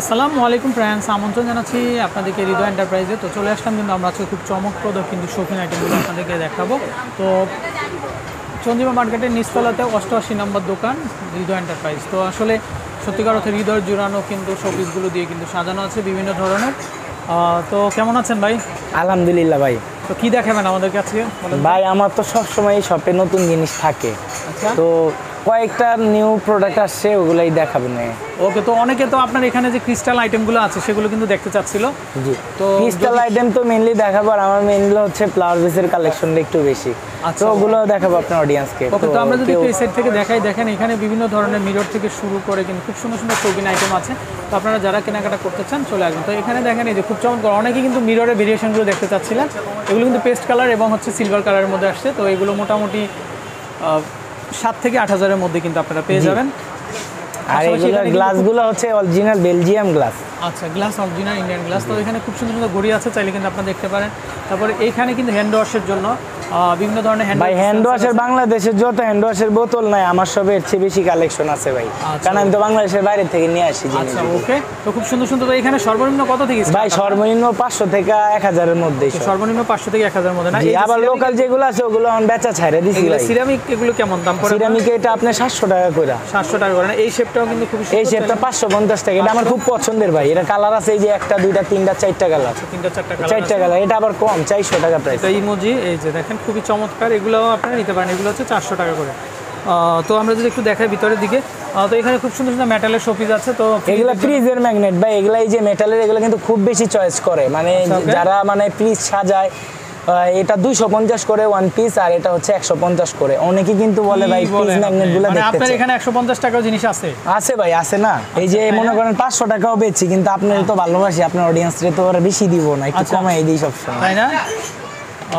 আসসালামু আলাইকুম ফ্রেন্ডস আমন্ত্রণ জানাচ্ছি আপনাদেরকে হৃদয় এন্টারপ্রাইজে তো চলে আসলাম কিন্তু আমরা আজকে খুব চমকপ্রদ কিন্তু শৌখিন আইটেমগুলো আপনাদেরকে দেখাবো। তো চন্দ্রিমা মার্কেটের নিচতলাতে অষ্টআশি নম্বর দোকান হৃদয় এন্টারপ্রাইজ তো আসলে সত্যিকার অর্থে হৃদয় জুড়ানো কিন্তু শোপিসগুলো দিয়ে কিন্তু সাজানো আছে বিভিন্ন ধরনের। তো কেমন আছেন ভাই? আলহামদুলিল্লাহ ভাই। তো কী দেখাবেন আমাদের কাছে ভাই আমার তো সবসময় এই শপে নতুন জিনিস থাকে। আচ্ছা। তো কয়েকটা নিউ প্রোডাক্ট আসছে ওগুলাই দেখাবেন ওকে তো অনেকে তো আপনার এখানে যে ক্রিস্টাল আইটেমগুলো আছে সেগুলো কিন্তু দেখতে চাচ্ছিল। জি। তো ক্রিস্টাল আইটেম তো মেনলি দেখাবো আর আমার মেনলি হচ্ছে ফ্লাওয়ার বেসের কালেকশনটা একটু বেশি। আচ্ছা। তো ওগুলো দেখাবো আপনার অডিয়েন্সকে ওকে তো আমরা যদি এই সাইড থেকে দেখাই দেখেন এখানে বিভিন্ন ধরনের মিরর থেকে শুরু করে কিন্তু খুব সুন্দর সুন্দর শৌখিন আইটেম আছে। তো আপনারা যারা কেনাকাটা করতে চান চলে আসবেন। তো এখানে দেখেন এই যে খুব চমৎকার অনেকে কিন্তু মিররের ভেরিয়েশনগুলো দেখতে চাচ্ছিলেন। এগুলো কিন্তু পেস্ট কালার এবং হচ্ছে সিলভার কালারের মধ্যে আসছে। তো এগুলো মোটামুটি সাত থেকে আট হাজারের মধ্যে কিন্তু আপনারা পেয়ে যাবেন। আর পাশাপাশি এগুলো গ্লাসগুলো হচ্ছে অরিজিনাল বেলজিয়াম গ্লাস আচ্ছা গ্লাস অরিজিনাল ইন্ডিয়ান গ্লাস তো এখানে খুব সুন্দর সুন্দর ঘড়ি আছে চাইলে কিন্তু আপনারা দেখতে পারেন। তারপরে এখানে কিন্তু হ্যান্ড ওয়াশের জন্য বিভিন্ন ধরনের হ্যান্ড ভাই হ্যান্ড ওয়াশের বাংলাদেশের যত হ্যান্ড ওয়াশের বোতল নাই আমার সবে এর চেয়ে বেশি কালেকশন আছে ভাই। আচ্ছা। কারণ আমি তো বাংলাদেশের বাইরে থেকে নিয়ে আসি আচ্ছা ওকে। তো খুব সুন্দর সুন্দর। তো এখানে সর্বনিম্ন কত থেকে ভাই সর্বনিম্ন পাঁচশো থেকে এক হাজারের মধ্যেই সব। সর্বনিম্ন পাঁচশো থেকে এক হাজার মধ্যে না? আবার লোকাল যেগুলো আছে ওগুলো আমি বেচা ছাড়ে দিছি ভাই। সিরামিক এগুলো কেমন দাম পড়ে সিরামিক এটা আপনার সাতশো টাকা করে সাতশো টাকা করে না? এই শেপটাও কিন্তু খুব এই শেপটা পাঁচশো পঞ্চাশ টাকা এটা আমার খুব পছন্দের ভাই। এটা কালার আছে এই যে একটা দুইটা তিনটা চারটা কালার তিনটা চারটা চারটা কালার কালার এটা আবার কম চারশো টাকা প্রাইস এটা ইমোজি এই যে দেখেন খুবই চমৎকার এগুলো আপনারা নিতে পারেন। এগুলো হচ্ছে চারশো টাকা করে। তো আমরা যদি একটু দেখাই ভিতরের দিকে তো এখানে খুব সুন্দর সুন্দর মেটালের শোপিস আছে তো এগুলা ফ্রিজের ম্যাগনেট বা এগুলা এই যে মেটালের এগুলো কিন্তু খুব বেশি চয়েস করে। মানে আচ্ছা, যারা মানে ফ্রিজ সাজায় এটা দুইশো পঞ্চাশ করে ওয়ান পিস আর এটা হচ্ছে একশো পঞ্চাশ করে। অনেকে কিন্তু বলে ভাই ম্যাগনেটগুলো মানে আপনার এখানে একশো পঞ্চাশ টাকাও জিনিস আছে? আছে ভাই আছে না? এই যে মনে করেন পাঁচশো টাকাও বেচছি কিন্তু আপনার তো ভালোবাসি আপনার অডিয়েন্স রে তো বেশি দিব না একটু আচ্ছা। কমাই দিই সবসময়। তাই না?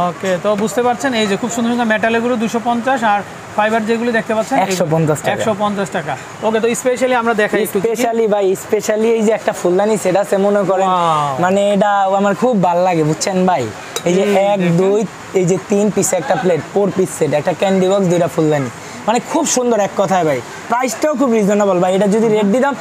ওকে তো বুঝতে পারছেন এই যে খুব সুন্দর সুন্দর মেটাল এগুলো দুশো পঞ্চাশ আর ফাইবার যেগুলো দেখতে পাচ্ছেন একশো পঞ্চাশ একশো পঞ্চাশ টাকা। ওকে তো স্পেশালি আমরা দেখাই? স্পেশালি ভাই স্পেশালি এই যে একটা ফুলদানি সেট আছে মনে করেন মানে এটা আমার খুব ভালো লাগে বুঝছেন ভাই? এই যে এক দুই এই যে তিন পিস একটা প্লেট ফোর পিস সেট একটা ক্যান্ডি বক্স দুইটা ফুলদানি। মানে খুব সুন্দর এক কথায় ভাই। প্রাইসটাও খুব রিজনেবল ভাই এটা যদি রেট দিতাম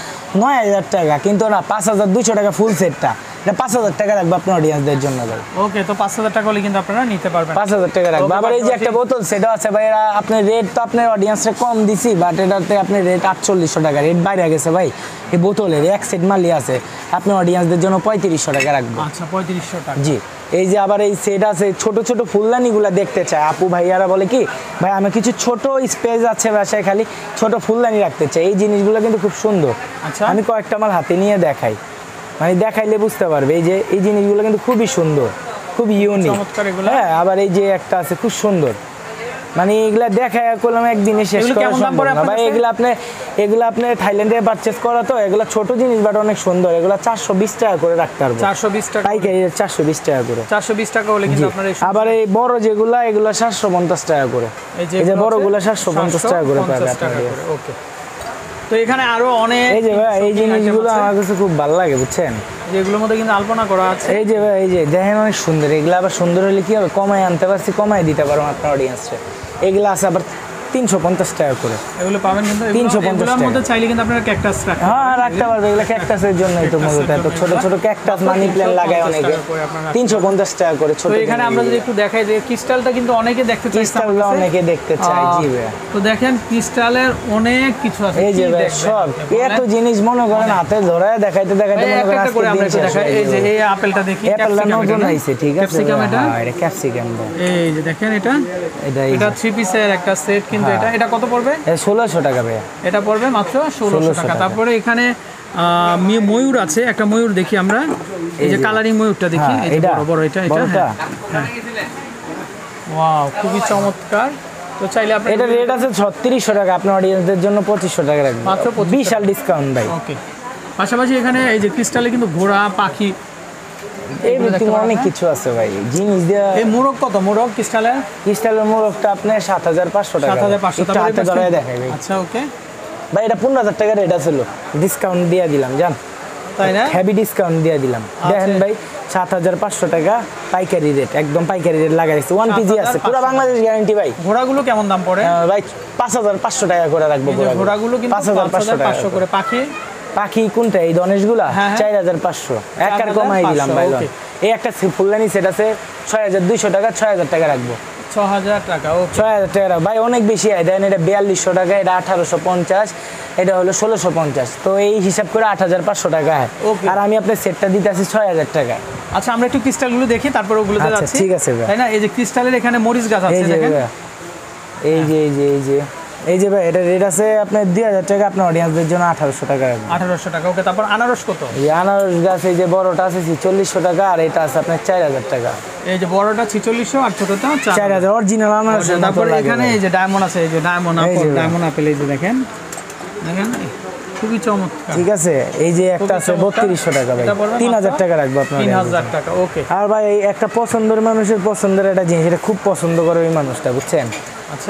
নয় হাজার টাকা কিন্তু না পাঁচ হাজার দুশো টাকা ফুল সেটটা এটা পাঁচ হাজার টাকা রাখব আপনার অডিয়েন্সদের জন্য ভাই। ওকে তো পাঁচ হাজার টাকা হলে কিন্তু আপনারা নিতে পারবেন। পাঁচ হাজার টাকা রাখব আবার এই যে একটা বোতল সেটা আছে ভাই আপনার রেট তো আপনার অডিয়েন্সে কম দিছি বাট এটাতে আপনার রেট আটচল্লিশশো টাকা রেট বাইরে গেছে ভাই। এই বোতলের এক সেট মালি আছে। আপনি অডিয়েন্সদের জন্য পঁয়ত্রিশশো টাকা রাখব। আচ্ছা পঁয়ত্রিশশো টাকা। জি। এই যে আবার এই সেট আছে ছোট ছোট ফুলদানিগুলো দেখতে চায় আপু ভাইয়ারা বলে কি ভাই আমি কিছু ছোট স্পেস আছে বাসায় খালি ছোট ফুলদানি রাখতে চাই। এই জিনিসগুলো কিন্তু খুব সুন্দর। আচ্ছা। আমি কয়েকটা আমার হাতে নিয়ে দেখাই। মানে দেখাইলে বুঝতে পারবে। এই যে এই জিনিসগুলো কিন্তু খুবই সুন্দর খুব ইউনিক হ্যাঁ আবার এই যে একটা আছে খুব সুন্দর। মানে এগুলা দেখা করলাম একদিনে শেষ করা সম্ভব না। ভাই এগুলো আপনি এগুলো আপনি থাইল্যান্ডে পারচেস করা তো এগুলো ছোট জিনিস বাট অনেক সুন্দর। এগুলো চারশো বিশ টাকা করে রাখতে পারব। চারশো বিশ টাকা পাইকারি চারশো বিশ টাকা করে। চারশো বিশ টাকা হলে কিন্তু আপনার আবার এই বড় যেগুলা এগুলো সাতশো পঞ্চাশ টাকা করে। এই যে বড়গুলো সাতশো পঞ্চাশ টাকা করে পাবে আপনার ওকে। তো এখানে আরও অনেক এই যে ভাই এই জিনিসগুলো আমার কাছে খুব ভালো লাগে বুঝছেন? যেগুলোর মধ্যে কিন্তু আলপনা করা আছে। এই যে ভাই এই যে দেখেন অনেক সুন্দর। এগুলো আবার সুন্দর হলে কি হবে? কমায় আনতে পারছি কমায় দিতে পারব আপনার অডিয়েন্সে এগুলো আছে আবার তিনশো পঞ্চাশ টাকা করে। এগুলো পাবেন কিন্তু 350 এগুলোর টাকা। চাইলে কিন্তু আপনারা ক্যাকটাস রাখতে হ্যাঁ রাখতে পারবে। এগুলো ক্যাকটাসের জন্য তো মূলত এত ছোট ছোট ক্যাকটাস মানি লাগায় অনেকে। তিনশো পঞ্চাশ টাকা করে ছোট এখানে আমরা যদি একটু দেখাই যে ক্রিস্টালটা কিন্তু অনেকে দেখতে চাই অনেকে দেখতে জি তো দেখেন ক্রিস্টালের অনেক কিছু আছে। এই যে? সব। এত জিনিস মনে করেন হাতে ধরায় দেখাইতে দেখাইতে মনে করেন আমরা একটু দেখাই। এই যে এই আপেলটা দেখি ক্যাপসিকাম নতুন আইছে ঠিক আছে? ক্যাপসিকাম এটা? হ্যাঁ এটা ক্যাপসিকাম এই যে দেখেন এটা। এটা এটা থ্রি পিসের একটা সেট কিন্তু এটা এটা কত পড়বে? ষোলোশো টাকা ভাইয়া। এটা পড়বে মাত্র ষোলোশো 1600 টাকা। তারপরে এখানে ময়ূর আছে একটা ময়ূর দেখি আমরা। এই যে কালারিং ময়ূরটা দেখি হ্যাঁ? বড় বড় এটা এটা? হ্যাঁ ওয়াও খুবই চমৎকার। তো চাইলে আপনি এটা রেট আছে ছত্রিশশো টাকা আপনার অডিয়েন্সদের জন্য পঁচিশশো টাকা রাখবেন। মাত্র 2500 বিশাল ডিসকাউন্ট ভাই। ওকে পাশাপাশি এখানে এই যে ক্রিস্টালে কিন্তু ঘোড়া পাখি এই এগুলো দেখতে ভিত্তিক পারেন অনেক কিছু আছে ভাই। জিনিস দেওয়া এই মোরগ কত? মোরগ ক্রিস্টালের? ক্রিস্টালের মোড়কটা আপনার সাত হাজার পাঁচশো টাকা। সাত হাজার পাঁচশো একটু হাতে ধরায় দেখাই ভাই। আচ্ছা ওকে। ভাই এটা পনেরো হাজার টাকা রেট ছিল ডিসকাউন্ট দিয়ে দিলাম জান? তাই না? হেভি ডিসকাউন্ট দিয়ে দিলাম। দেখেন ভাই সাত হাজার পাঁচশো টাকা পাইকারি রেট একদম পাইকারি রেট লাগাইছে ওয়ান পিজি আছে পুরো বাংলাদেশ গ্যারান্টি ভাই। ঘোড়াগুলো কেমন দাম পড়ে? ভাই পাঁচ হাজার পাঁচশো টাকা করে রাখব ঘোড়াগুলো। কিন্তু পাঁচ হাজার পাঁচশো টাকা পাঁচশো করে পাখি। পাখি কোনটা? এই ধনেশগুলা হ্যাঁ, হ্যাঁ। চার হাজার পাঁচশো। এক আর 4,500, কমাই দিলাম ভাই এই একটা ফুলদানি সেট আছে ছয় হাজার দুইশো টাকা ছয় হাজার টাকা রাখব। ছ হাজার টাকা ছয় হাজার টাকা ভাই অনেক বেশি হয় দেন এটা বিয়াল্লিশশো টাকা এটা আঠারোশো পঞ্চাশ এটা হলো ষোলোশো পঞ্চাশ। তো এই হিসাব করে আট হাজার পাঁচশো টাকা হয় আর আমি আপনার সেটটা দিতে আছি ছয় হাজার টাকা। আচ্ছা আমরা একটু ক্রিস্টালগুলো দেখি তারপর ওগুলোতে আচ্ছা, ঠিক আছে তাই না? এই যে ক্রিস্টালের এখানে মরিচ গাছ আছে দেখেন। এই যে এই যে এই যে। এই যে ভাই এটা রেট আছে আপনার দুই হাজার টাকা আপনার অডিয়েন্সদের জন্য আঠারোশো টাকা আঠারোশো টাকা ওকে তারপর আনারস কত? এই আনারস গাছ এই যে বড়টা আছে চল্লিশশো টাকা আর এটা আছে আপনার চার হাজার টাকা। এই যে বড়টা ছিচল্লিশশো আর ছোটটা চার হাজার অরিজিনাল আনারস তারপর এখানে এই যে ডায়মন্ড আছে এই যে ডায়মন্ড আপেল ডায়মন্ড আপেল এই যে দেখেন। দেখেন খুবই চমৎকার। ঠিক আছে এই যে একটা আছে। বত্রিশশো টাকা ভাই। তিন হাজার টাকা রাখব আপনার তিন হাজার টাকা ওকে। আর ভাই এই একটা পছন্দের মানুষের পছন্দের একটা জিনিস এটা খুব পছন্দ করে ওই মানুষটা বুঝছেন?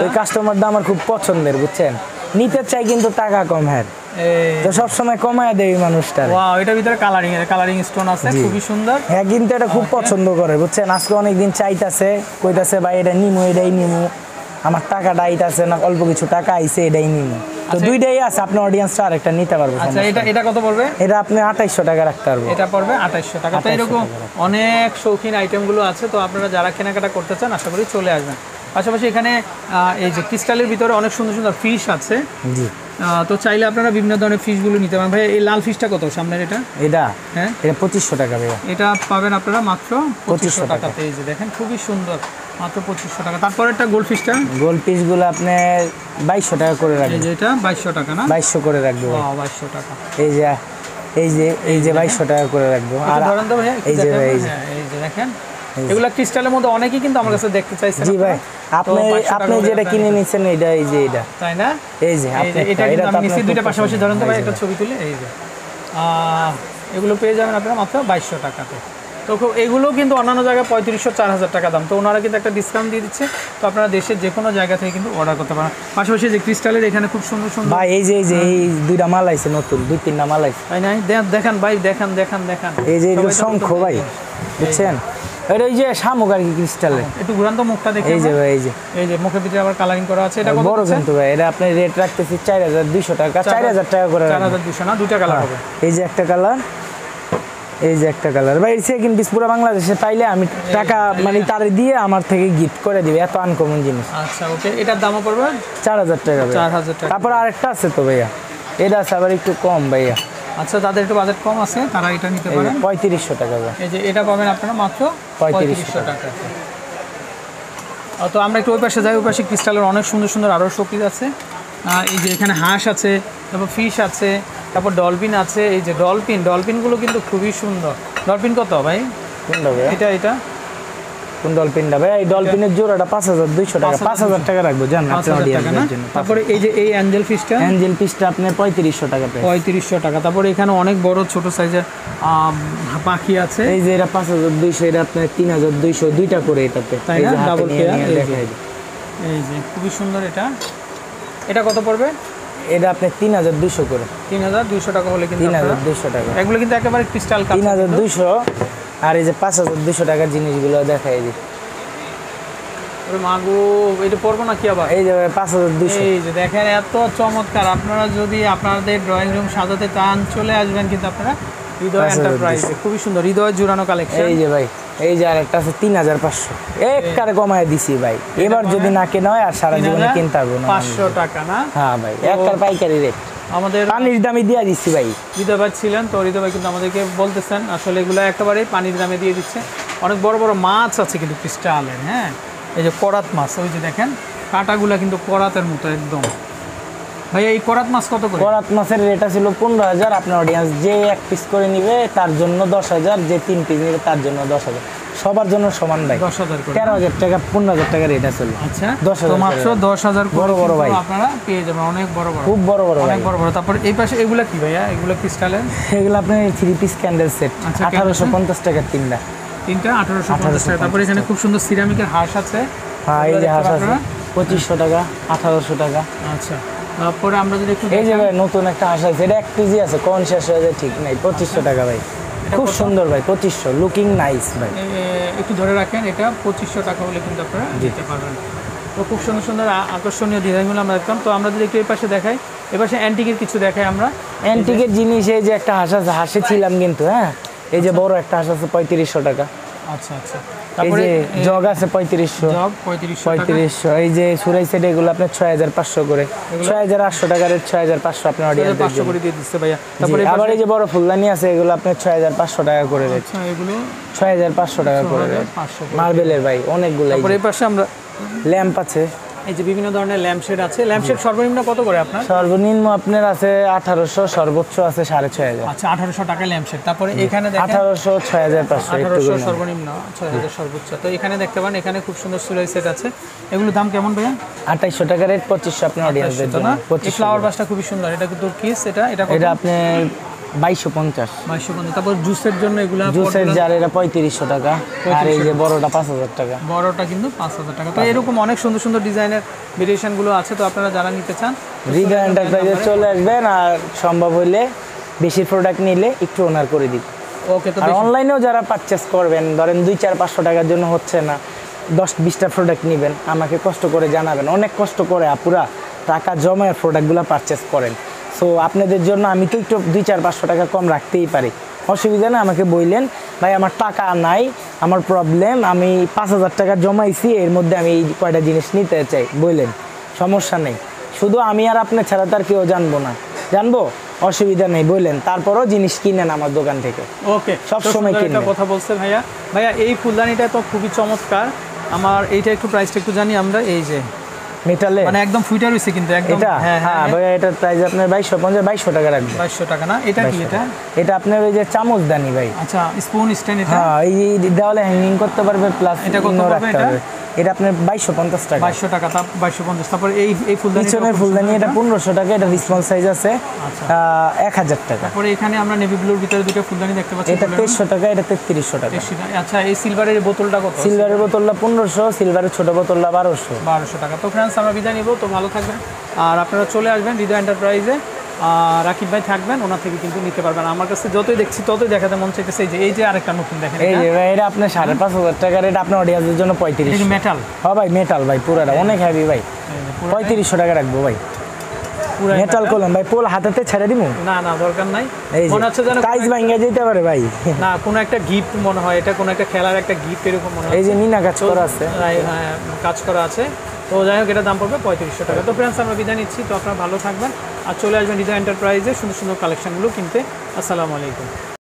ওই কাস্টমারটা আমার খুব পছন্দের বুঝছেন? নিতে চাই কিন্তু টাকা কম হ্যাঁ। এই। তো সবসময় কমায় দেয় মানুষটা ওয়াও এটার ভিতরে কালারিং কালারিং স্টোন আছে খুবই সুন্দর। হ্যাঁ কিন্তু এটা খুব পছন্দ করে বুঝছেন? আজকে অনেকদিন চাইতাছে কইতাছে ভাই এটা নিমু এটাই নিমু। আমার টাকাটা আইতাছে না অল্প কিছু টাকা আইছে এটাই নিমু। তো আচ্ছা। দুইটাই আছে আপনার অডিয়েন্সটা আরেকটা নিতে পারবে আচ্ছা এটা এটা কত পড়বে? এটা আপনি আঠাইশশো টাকা রাখতে পারব। এটা পড়বে টাকা। তো এরকম অনেক শৌখিন আইটেমগুলো আছে তো আপনারা যারা কেনাকাটা করতে চান আশা করি চলে আসবেন। পাশাপাশি এখানে এই যে ক্রিস্টালের ভিতরে অনেক সুন্দর সুন্দর ফিশ আছে। জি। তো চাইলে আপনারা বিভিন্ন ধরনের ফিশগুলো নিতে পারেন। ভাই এই লাল ফিশটা কত সামনের এটা? এটা? হ্যাঁ? এটা পঁচিশশো টাকা ভাইয়া। এটা পাবেন আপনারা মাত্র পঁচিশশো টাকা। টাকাতে। এই যে দেখেন খুবই সুন্দর। মাত্র পঁচিশশো টাকা। তারপর একটা গোল্ড ফিশটা গোল পিসগুলো আপনি বাইশশো টাকা করে রাখবেন যে এটা বাইশশো টাকা না? বাইশশো করে রাখব। বাইশশো টাকা। এই যে এই যে এই যে বাইশশো টাকা করে রাখব। আর ধরেন তো ভাইয়া এই যে ভাই, এই যে। হ্যাঁ, এই যে দেখেন। এগুলা ক্রিস্টালের মধ্যে অনেকেই কিন্তু আমার কাছে দেখতে জি ভাই। আপনি আপনি যেটা কিনে নিচ্ছেন এটা এই যে এটা তাই না? এই যে যে এটা আমি খুব দুইটা পাশাপাশি ধরেন তো ভাই একটা ছবি তুলে এই যে। এগুলো পেয়ে যাবেন আপনারা মাত্র বাইশশো টাকাতে। তো এগুলো কিন্তু অন্যান্য জায়গায় পঁয়ত্রিশশো চার হাজার টাকা দাম। তো ওনারা কিন্তু একটা ডিসকাউন্ট দিয়ে দিচ্ছে। তো আপনারা দেশের যে কোনো জায়গা থেকে কিন্তু অর্ডার করতে পারেন। পাশাপাশি যে ক্রিস্টালের এখানে খুব সুন্দর সুন্দর ভাই এই যে এই যে এই দুইটা মাল আইছে নতুন দুই তিনটা মাল আইছে। তাই নাই দেখান ভাই দেখান দেখান দেখান। এই যে শঙ্খ ভাই বুঝছেন? এটা যে শামুক আর কি ক্রিস্টালের। একটু ঘুরান তো মুখটা দেখে এই যে ভাই এই যে। এই যে মুখের ভিতরে আবার কালারিং করা আছে এটা বড় কিন্তু ভাই এটা আপনি রেট রাখতেছি চার হাজার দুইশো টাকা চার হাজার টাকা করে না দুইটা কালার হবে। এই যে একটা কালার এই যে একটা কালার ভাই পুরো বাংলাদেশে পাইলে আমি টাকা মানে তার দিয়ে আমার থেকে গিফট করে দিবে এত আনকমন জিনিস। আচ্ছা ওকে এটার দামও পড়বে? চার হাজার টাকা ভাইয়া। চার হাজার টাকা। তারপর আরেকটা আছে তো ভাইয়া এটা আছে আবার একটু কম ভাইয়া। আচ্ছা যাদের একটু বাজেট কম আছে তারা এটা নিতে পারেন। পঁয়ত্রিশশো টাকা এই যে এটা পাবেন আপনারা মাত্র পঁয়ত্রিশশো টাকা। তো আমরা একটু ওই পাশে যাই ওই পাশে ক্রিস্টালের অনেক সুন্দর সুন্দর আরও শোপিস আছে। এই যে এখানে হাঁস আছে তারপর ফিশ আছে তারপর ডলফিন আছে। এই যে ডলফিন ডলফিনগুলো কিন্তু খুবই সুন্দর। ডলফিন কত ভাই? এটা এটা? কোন ডলফিনটা ভাই এই ডলফিনের জোড়াটা পাঁচ হাজার দুইশো টাকা পাঁচ হাজার টাকা রাখব জান তারপরে এই যে এই অ্যাঞ্জেল ফিশটা অ্যাঞ্জেল পিসটা আপনার পঁয়ত্রিশশো টাকা পঁয়ত্রিশশো টাকা। তারপরে এখানে অনেক বড় ছোট সাইজের পাখি আছে। এই যে এটা পাঁচ হাজার দুইশো এটা আপনার তিন হাজার দুইশো দুইটা করে এটাতে। তাই না? নিয়ে এই যে। খুবই সুন্দর এটা। এটা কত পড়বে? এটা আপনার তিন হাজার দুইশো করে। তিন হাজার দুইশো টাকা হলে কিন্তু তিন হাজার দুইশো টাকা। এগুলো কিন্তু একেবারে ক্রিস্টাল তিন হাজার দুইশো আর এই যে পাঁচ হাজার দুইশো টাকার জিনিসগুলো দেখাই দিই। মাগো এটা পড়ব না কি আবার? এই যে পাঁচ হাজার দুইশো। এই যে দেখেন এত চমৎকার। আপনারা যদি আপনাদের ড্রয়িং রুম সাজাতে চান চলে আসবেন কিন্তু আপনারা হৃদয় 5200 এন্টারপ্রাইজে খুবই সুন্দর হৃদয় জোড়ানো কালেকশন এই যে ভাই এই যে আরেকটা আছে তিন হাজার পাঁচশো। এক কারে কমায় দিছি ভাই। এবার যদি না কেনা হয় আর সারা জীবনে কিনতে পারব না। পাঁচশো টাকা না? হ্যাঁ ভাই এক কার পাইকারি রেট আমাদের পানির দামে দিয়ে দিচ্ছি ভাই। হৃদয় ভাই ছিলেন তো হৃদয় ভাই কিন্তু আমাদেরকে বলতেছেন আসলে এগুলো একেবারেই পানির দামে দিয়ে দিচ্ছে। অনেক বড় বড় মাছ আছে কিন্তু ক্রিস্টালের হ্যাঁ? এই যে করাত মাছ ওই যে দেখেন কাটাগুলা কিন্তু করাতের মতো একদম। ভাই এই করাত মাছ কত করে? করাত মাছের রেট ছিল পনেরো হাজার আপনার অডিয়েন্স যে এক পিস করে নিবে তার জন্য দশ হাজার যে তিন পিস নিবে তার জন্য দশ হাজার। সবার জন্য সমান ভাই। দশ হাজার তেরো হাজার টাকা পনেরো হাজার টাকা রেট আছে আচ্ছা 10,000 তো মাত্র। দশ হাজার বড় বড় ভাই। আপনারা পেয়ে যাবেন অনেক বড় বড়। খুব বড় বড় অনেক বড় বড়। তারপর এই পাশে এগুলা কি ভাইয়া? এগুলো ক্রিস্টালের এগুলো আপনার থ্রি পিস ক্যান্ডেল সেট আঠারোশো পঞ্চাশ টাকার তিনটা। তিনটা আঠারোশো পঞ্চাশ টাকা। তারপর এখানে খুব সুন্দর সিরামিকের হাঁস আছে। হ্যাঁ এই যে হাঁস আছে? পঁচিশশো টাকা আঠারোশো টাকা। আচ্ছা তারপরে আমরা যদি একটু এই যে ভাই নতুন একটা হাঁস আছে। এটা এক কেজি আছে কোন শেষ হয়ে যায় ঠিক নাই। পঁচিশশো টাকা ভাই। খুব সুন্দর ভাই পঁচিশশো। লুকিং নাইস ভাই। একটু ধরে রাখেন এটা পঁচিশশো টাকা হলে কিন্তু আপনারা দিতে পারবেন। তো খুব সুন্দর সুন্দর আকর্ষণীয় ডিজাইনগুলো আমরা দেখতাম তো আমরা যদি একটু এই পাশে দেখাই এ পাশে অ্যান্টিকের কিছু দেখাই আমরা। অ্যান্টিকের জিনিস এই যে একটা হাঁস আছে হাঁসে ছিলাম কিন্তু হ্যাঁ? এই যে বড় একটা হাঁস আছে পঁয়ত্রিশশো টাকা। আচ্ছা আচ্ছা। তারপরে জগ আছে পঁয়ত্রিশশো। পঁয়ত্রিশশো পঁয়ত্রিশশো। এই যে সুরাই সেট এগুলো আপনার ছয় হাজার পাঁচশো করে। ছয় হাজার আটশো টাকার ছয় হাজার পাঁচশো আপনার অডিয়েন্স পাঁচশো করে দিয়ে দিচ্ছে ভাইয়া। তারপরে আবার এই যে বড় ফুলদানি আছে এগুলো আপনার ছয় হাজার পাঁচশো টাকা করে রেট এগুলো ছয় হাজার পাঁচশো টাকা করে রেট মার্বেলের ভাই অনেকগুলো তারপরে এই পাশে আমরা ল্যাম্প আছে। এই যে বিভিন্ন ধরনের ল্যাম্পশেড আছে। ল্যাম্পশেড সর্বনিম্ন কত করে আপনার? সর্বনিম্ন আপনার আছে আঠারোশো সর্বোচ্চ আছে সাড়ে ছয় হাজার। আচ্ছা আঠারোশো টাকা ল্যাম্পশেড তারপরে এখানে আঠারোশো ছয় হাজার পাঁচশো আঠারোশো সর্বনিম্ন ছয় হাজার সর্বোচ্চ। তো এখানে দেখতে পান এখানে খুব সুন্দর সুরাই সেট আছে। এগুলোর দাম কেমন ভাইয়া? আঠাইশশো টাকা রেট পঁচিশশো আপনার জন্য না? এই পঁচিশশো। ফ্লাওয়ার বাসটা খুবই সুন্দর। এটা কিন্তু কিস এটা এটা এটা আপনি বাইশশো পঞ্চাশ। বাইশশো পঞ্চাশ। তারপর জুসের জন্য এগুলো জুসের জার এটা পঁয়ত্রিশশো টাকা। আর এই যে বড়টা পাঁচ হাজার টাকা। বড়টা কিন্তু পাঁচ হাজার টাকা। তো এরকম অনেক সুন্দর সুন্দর ডিজাইনের ভেরিয়েশনগুলো আছে তো আপনারা যারা নিতে চান হৃদয় এন্টারপ্রাইজে চলে আসবেন আর সম্ভব হইলে বেশি প্রোডাক্ট নিলে একটু ওনার করে দিই ওকে তো আর অনলাইনেও যারা পারচেস করবেন ধরেন দুই চার পাঁচশো টাকার জন্য হচ্ছে না দশ বিশটা প্রোডাক্ট নেবেন আমাকে কষ্ট করে জানাবেন। অনেক কষ্ট করে আপুরা টাকা জমায় প্রোডাক্টগুলো পারচেস করেন। সো আপনাদের জন্য আমি তো একটু দুই চার পাঁচশো টাকা কম রাখতেই পারি। অসুবিধা না আমাকে বললেন ভাই আমার টাকা নাই আমার প্রবলেম আমি পাঁচ হাজার টাকা জমাইছি এর মধ্যে আমি এই কয়টা জিনিস নিতে চাই। বললেন সমস্যা নেই। শুধু আমি আর আপনি ছাড়া তার কেউ জানব না। জানব? অসুবিধা নেই। বললেন তারপরও জিনিস কিনেন আমার দোকান থেকে। ওকে সব সময় একটা কথা বলছে ভাইয়া। ভাইয়া এই ফুলদানিটা তো খুবই চমৎকার। আমার এইটা একটু প্রাইসটা একটু জানি আমরা এই যে। মেটালে? মানে একদম ফুইটা রয়েছে কিন্তু একদম এটা? হ্যাঁ হ্যাঁ ভাই ভাইয়া এটার প্রাইস আপনার বাইশশো পঞ্চাশ বাইশশো টাকা রাখবেন বাইশশো টাকা না? এটা কি এটা? এটা আপনার ওই যে চামচ দানি ভাই। আচ্ছা স্পুন স্ট্যান্ড এটা? হ্যাঁ এই দেওয়ালে হ্যাঙ্গিং করতে পারবে প্লাস এটা কত পড়বে এটা? এটা আপনার বাইশশো পঞ্চাশ টাকা। বাইশশো টাকা বাইশশো পঞ্চাশ তারপর এই এই ফুলদানি পিছনের ফুলদানি এটা? পনেরোশো টাকা এটা রিসপন্স সাইজ আছে আচ্ছা। এক হাজার টাকা। তারপরে এখানে আমরা নেভি ব্লুর ভিতরে দুটো ফুলদানি দেখতে পাচ্ছি এটা তেইশশো টাকা এটা তেত্রিশশো টাকা। আচ্ছা এই সিলভারের বোতলটা কত? সিলভারের বোতলটা পনেরোশো সিলভারের ছোট বোতলটা বারোশো। বারোশো টাকা। তো ফ্রেন্ডস আমরা বিদায় নিব তো ভালো থাকবেন। আর আপনারা চলে আসবেন হৃদয় এন্টারপ্রাইজে রাকিব ভাই থাকবেন ওনার থেকে কিন্তু নিতে পারবেন। আমার কাছে যতই দেখছি ততই দেখাতে মন চাইতেছে এই যে এই যে আরেকটা নতুন দেখেন এই যে ভাই এটা আপনার সাড়ে পাঁচ হাজার টাকার এটা আপনার অডিয়েন্সের জন্য পঁয়ত্রিশ। মেটাল হ্যাঁ ভাই মেটাল ভাই পুরাটা। অনেক হেভি ভাই। পঁয়ত্রিশশো টাকা রাখব ভাই। পুরো মেটাল কলম ভাই পোল হাতেতে ছেড়ে দিব না না দরকার নাই। এই মনে হচ্ছে যেন কাইজ ভাঙ্গা যেতে পারে ভাই। না কোনো একটা গিফট মনে হয় এটা কোনো একটা খেলার একটা গিফট এরকম মনে হয় এই যে মিনা কাজ করা আছে। হ্যাঁ, কাজ করা আছে। তো যাই হোক এটা দাম পড়বে পঁয়ত্রিশশো টাকা। তো ফ্রেন্ডস আমরা বিদায় নিচ্ছি। তো আপনারা ভালো থাকবেন। আর চলে আসবেন হৃদয় এন্টারপ্রাইজে সুন্দর সুন্দর কালেকশনগুলো কিনতে। আসসালামু আলাইকুম।